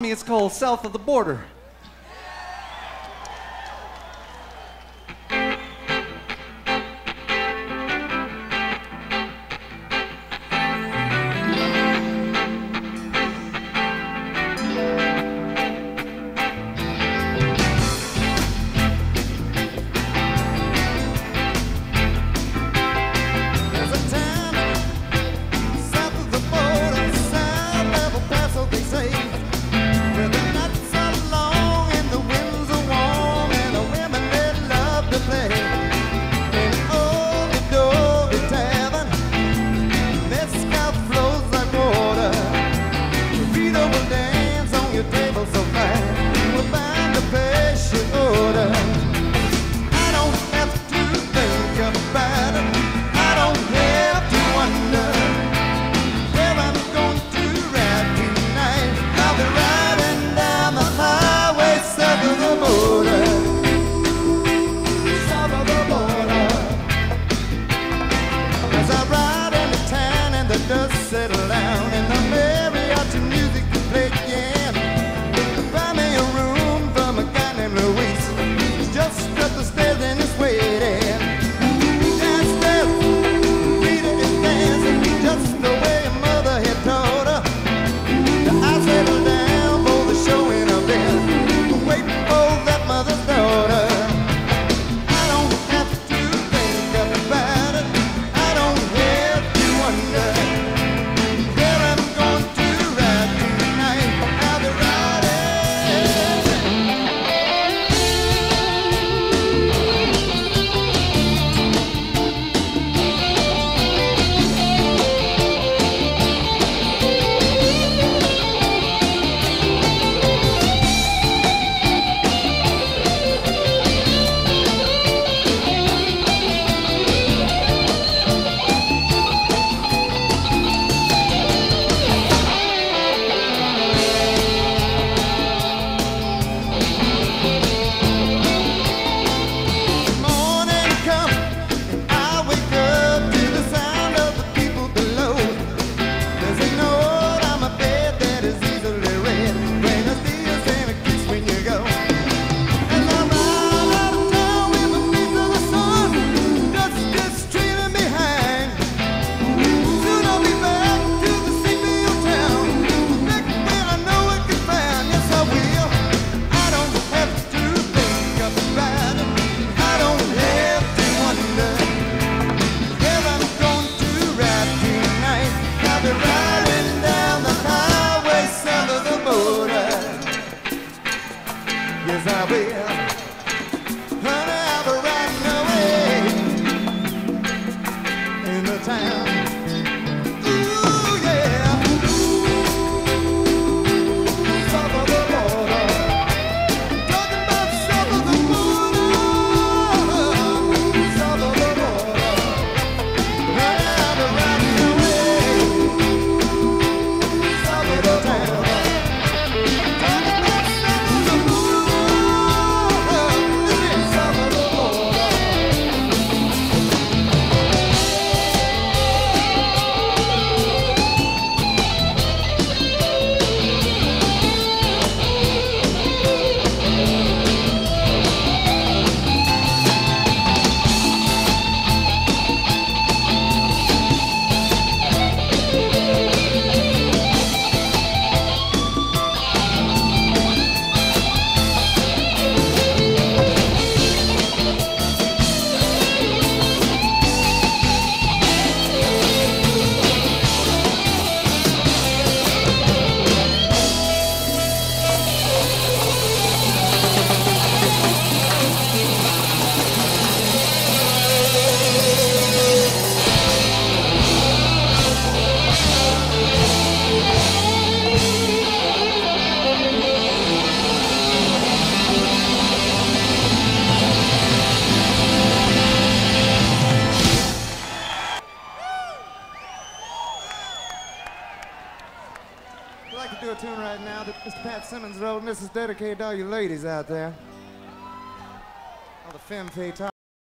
It's called South of the Border. yes I will. I'd like to do a tune right now that Mr. Pat Simmons wrote, and this is dedicated to all you ladies out there. All the femme fatales.